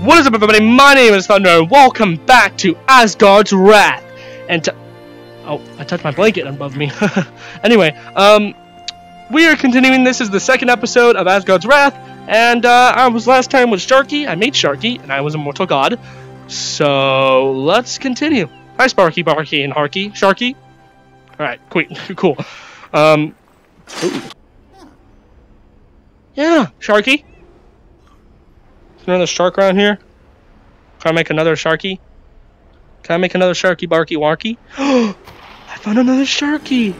What is up everybody, my name is Thunder and welcome back to Asgard's Wrath. And to Oh, I touched my blanket above me. anyway, um we are continuing this is the second episode of Asgard's Wrath, and uh, I was last time with Sharky, I made Sharky, and I was a mortal god. So let's continue. Hi Sparky, Barky, and Harky. Sharky? Alright, cool. Um ooh. Yeah, Sharky. Another shark around here? Can I make another sharky? Can I make another sharky barky warky? I found another sharky!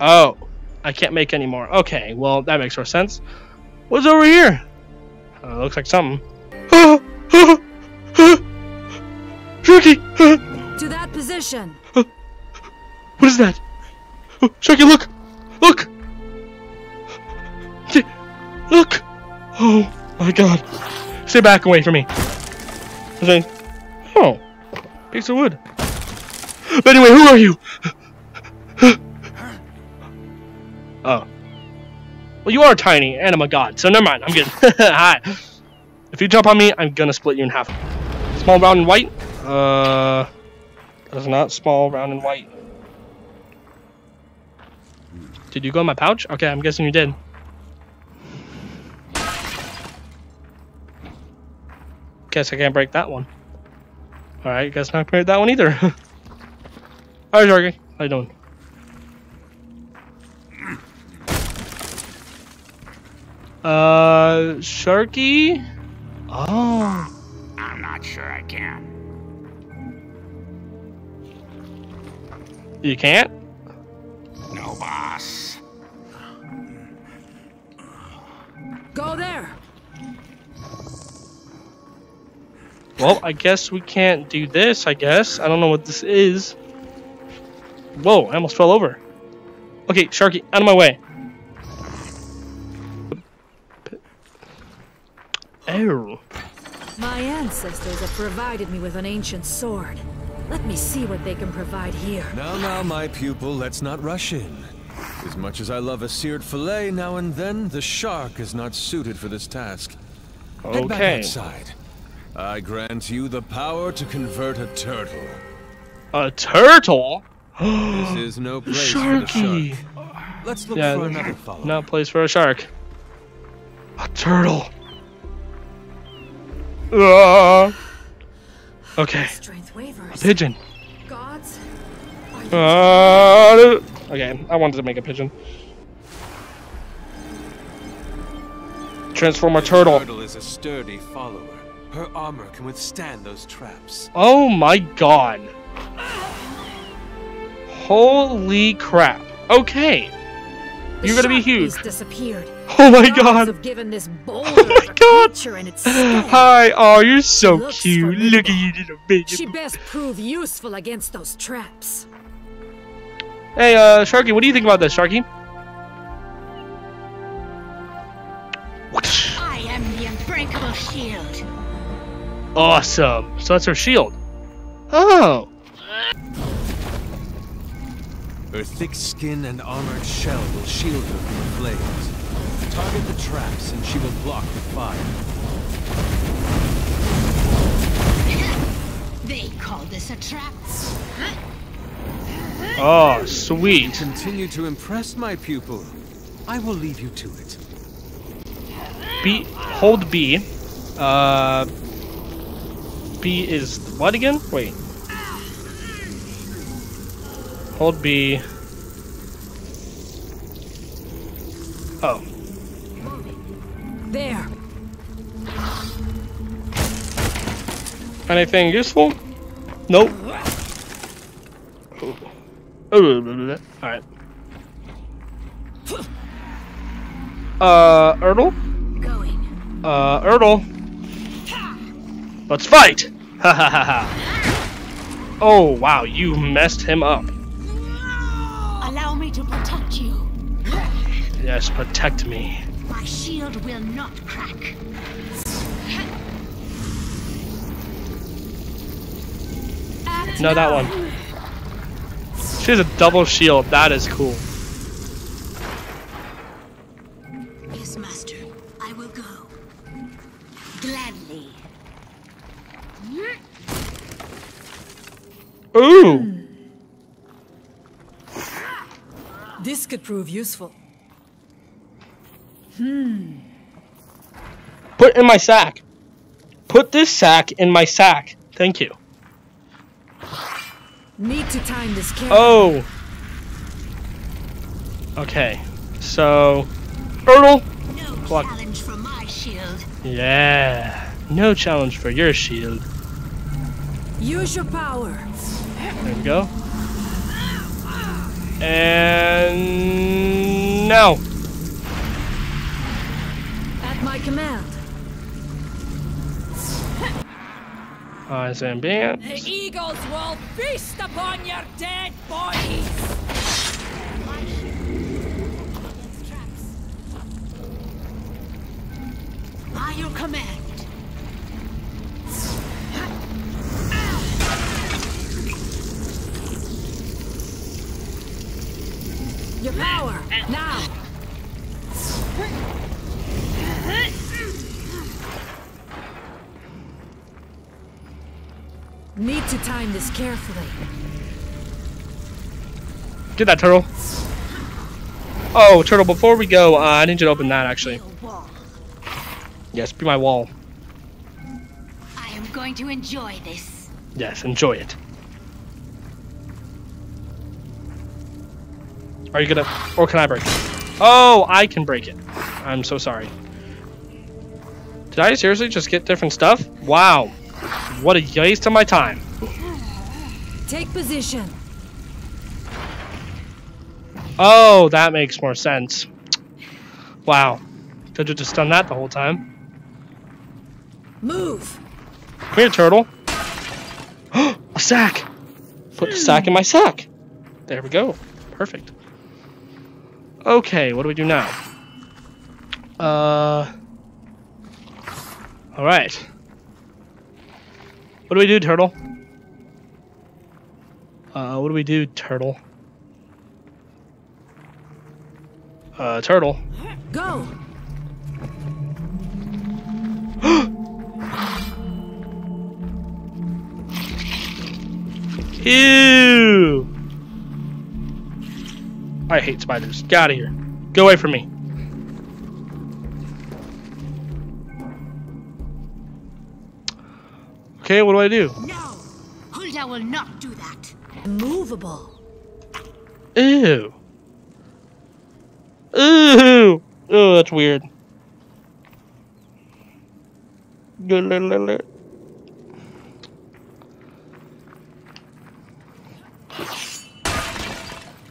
Oh, I can't make any more. Okay, well, that makes more sense. What's over here? Uh, looks like something. Sharky! To that position. What is that? Oh, Sharky, look! Look! Look! Oh my god. Stay back away from me. I oh, piece of wood. But anyway, who are you? oh. Well, you are tiny, and I'm a god, so never mind. I'm good. Hi. If you jump on me, I'm gonna split you in half. Small, round, and white? Uh, that's not small, round, and white. Did you go in my pouch? Okay, I'm guessing you did. Guess I can't break that one. Alright, guess not break that one either. Alright, Jorgy. How you doing? Uh, Sharky? Oh. I'm not sure I can. You can't? Well, I guess we can't do this, I guess. I don't know what this is. Whoa, I almost fell over. Okay, Sharky, out of my way. Oh. My ancestors have provided me with an ancient sword. Let me see what they can provide here. Now, now, my pupil, let's not rush in. As much as I love a seared fillet now and then, the shark is not suited for this task. Okay. Head back Okay. outside. I grant you the power to convert a turtle. A turtle? This is no place for the Sharky! shark. Let's look Yeah, for another follower. No place for a shark. A turtle. Ah. Okay, Strength a wavers. pigeon. Gods? Uh, okay, I wanted to make a pigeon. Transform a turtle. Turtle is a sturdy follower. Her armor can withstand those traps. Oh my god. Holy crap. Okay. The You're gonna be huge. disappeared. Oh my Gods god. have given this boulder Oh my god. creature its. Hi, oh, you're so Looks cute. formidable. Look at you, little baby. She best prove useful against those traps. Hey, uh, Sharky, what do you think about this, Sharky? I am the unbreakable shield. Awesome. So that's her shield. Oh. Her thick skin and armored shell will shield her from the flames. Target the traps and she will block the fire. They call this a trap. Oh, sweet. Continue to impress my pupil. I will leave you to it. B, hold B. Uh, B is what again? Wait. Hold B. Oh. There. Anything useful? Nope. Oh. Oh, Alright. Uh, Erdl? Going. Uh, Erdl. Let's fight! Ha ha ha ha. Oh, wow, you messed him up. Allow me to protect you. Yes, protect me. My shield will not crack. No, that one. She has a double shield. That is cool. Ooh. This could prove useful. Hmm. Put in my sack. Put this sack in my sack. Thank you. Need to time this carefully. Oh. Okay. So, Ertl. No What? challenge for my shield. Yeah. No challenge for your shield. Use your power. There we go. And now. At my command. Eyes and bands. The eagles will feast upon your dead bodies. By your command. Now. Need to time this carefully. Get that turtle. Oh, turtle, before we go, uh, I need you to open that actually. Yes, be my wall. I am going to enjoy this. Yes, enjoy it. Are you gonna, or can I break it? Oh, I can break it. I'm so sorry. Did I seriously just get different stuff? Wow. What a waste of my time. Take position. Oh, that makes more sense. Wow. Could have just done that the whole time. Move. Come here, turtle. a sack. Put the sack in my sack. There we go. Perfect. Okay, what do we do now? Uh. All right. What do we do, turtle? Uh, what do we do, turtle? Uh, turtle. Go. Ew! I hate spiders. Get out of here. Go away from me. Okay, what do I do? No! Hulda will not do that. Immovable. Ew. Ew. Oh, that's weird.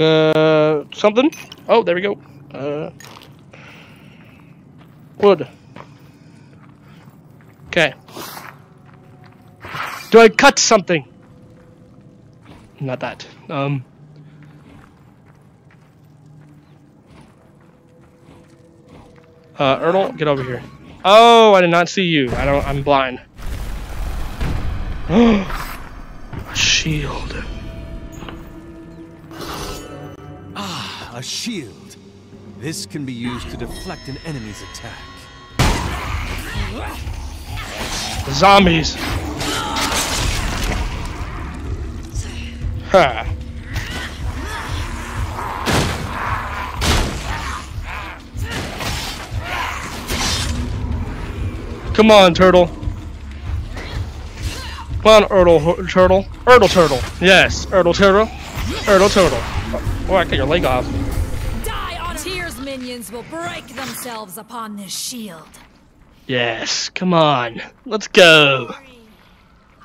Uh, something? Oh, there we go. Uh, wood. Okay. Do I cut something? Not that. Um. Uh, Ernal, get over here. Oh, I did not see you. I don't. I'm blind. A shield. A shield. This can be used to deflect an enemy's attack. Zombies. Ha. Come on, turtle. Come on, Erdle ho- turtle. Erdle turtle. Yes, Erdle turtle. Erdle turtle. Oh, I cut your leg off. Minions will break themselves upon this shield. Yes, come on. Let's go.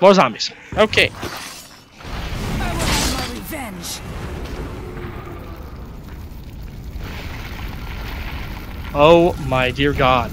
More zombies. Okay. I will have my revenge. Oh my dear God.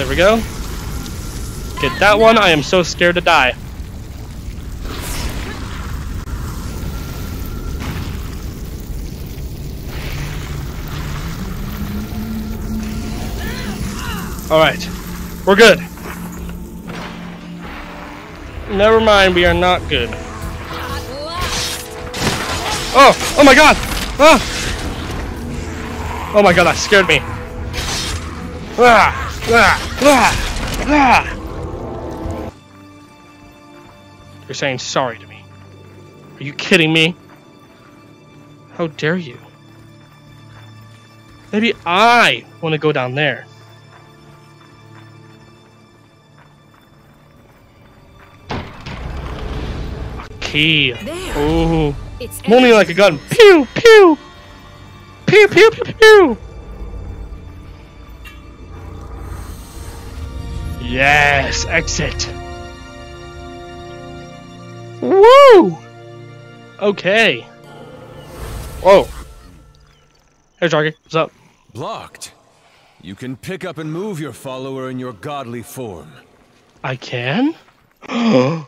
There we go. Get that one. I am so scared to die. Alright. We're good. Never mind, we are not good. Oh! Oh my god! Ah! Oh my god, that scared me. Ah! You're saying sorry to me. Are you kidding me? How dare you? Maybe I want to go down there. A key. There. Oh. It's only like a gun. Pew pew. Pew pew pew pew. Yes, exit. Woo! Okay. Whoa. Hey, Sharky, what's up? Blocked. You can pick up and move your follower in your godly form. I can?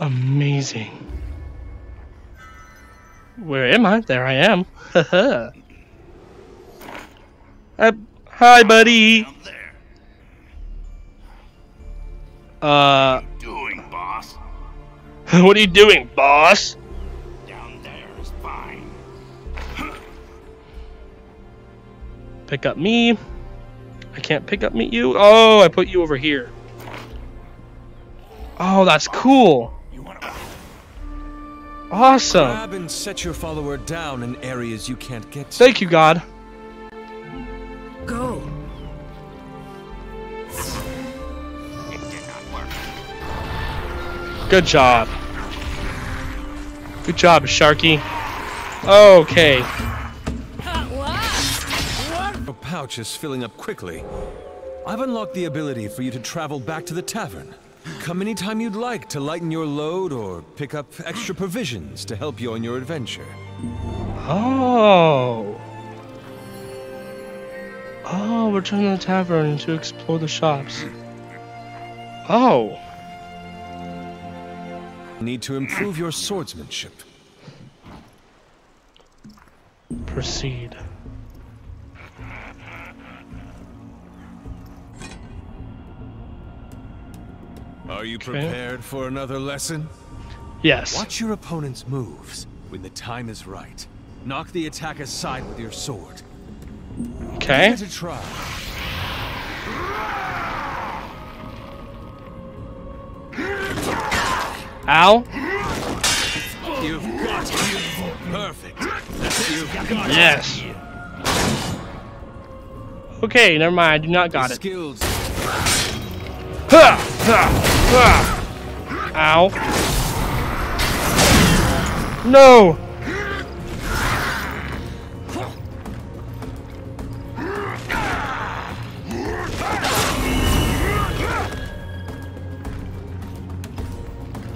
Amazing. Where am I? There I am. Haha. uh, hi, buddy. Down there. Uh, Doing, boss. what are you doing, boss? Down there is fine. Pick up me. I can't pick up me you. Oh, I put you over here. Oh, that's cool. You want to? Awesome. Grab and set your follower down in areas you can't get to. Thank you, God. Good job. Good job, Sharky. Okay. Your pouch is filling up quickly. I've unlocked the ability for you to travel back to the tavern. Come anytime you'd like to lighten your load or pick up extra provisions to help you on your adventure. Oh. Oh, return to the tavern to explore the shops. Oh. Need to improve your swordsmanship. Proceed. Are you Okay. prepared for another lesson? Yes. Watch your opponent's moves. When the time is right, knock the attack aside with your sword. Okay. Give it a try. Ow. You've got it. Perfect. You've got it. Yes. Okay, never mind. I do not got it. Skills. Ha! Ha! Ha! Ow. No!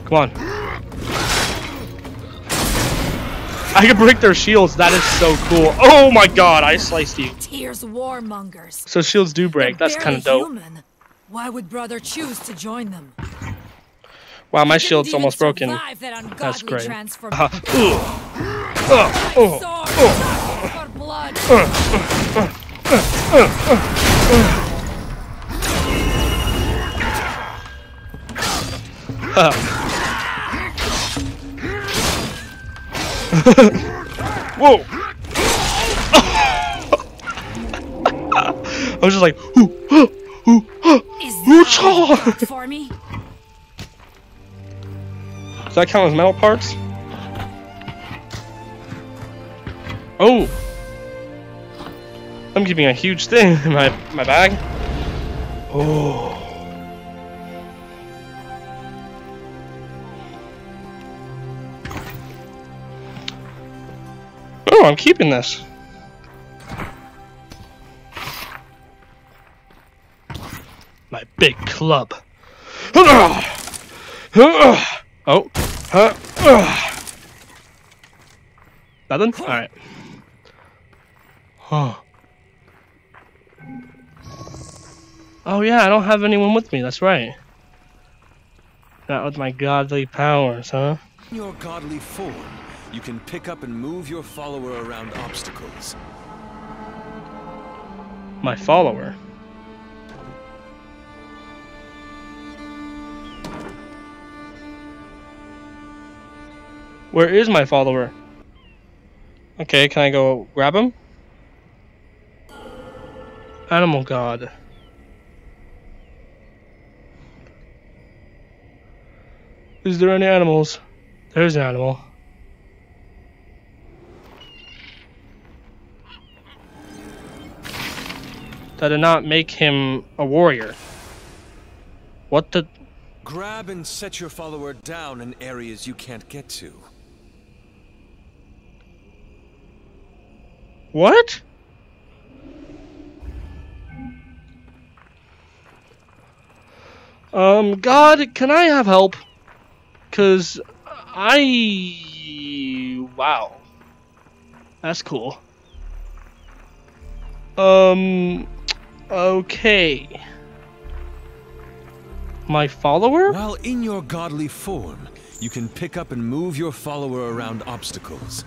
Come on. I can break their shields. That is so cool. Oh my god, I sliced you. Tears warmongers. So shields do break. That's kind of dope. Human. Why would brother choose to join them? Wow, my shield's almost broken. That That's great. transformation. Uh-huh. Uh. Whoa! I was just like, all you wrong? got for me? Does that count as metal parts? Oh! I'm keeping a huge thing in my, my bag. Oh. I'm keeping this. My big club. Oh. Huh. Nothing? Alright. Huh. Oh yeah, I don't have anyone with me, that's right. Not with my godly powers, huh? Your godly form, you can pick up and move your follower around obstacles. My follower? Where is my follower? Okay, can I go grab him? Animal God. Is there any animals? There's an animal. That did not make him a warrior. What the? Grab and set your follower down in areas you can't get to. What? Um, God, can I have help? Cause I... Wow. That's cool. Um, okay. My follower? While in your godly form, you can pick up and move your follower around obstacles.